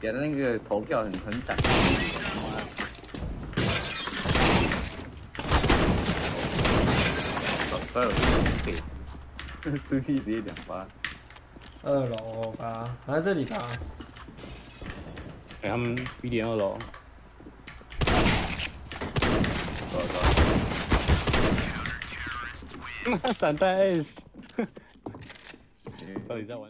给的那个投票很很惨。二楼给，出去直接两发。二楼吧，还在这里吧。哎，他们一点二楼。走走。妈，散弹 S，到底在玩？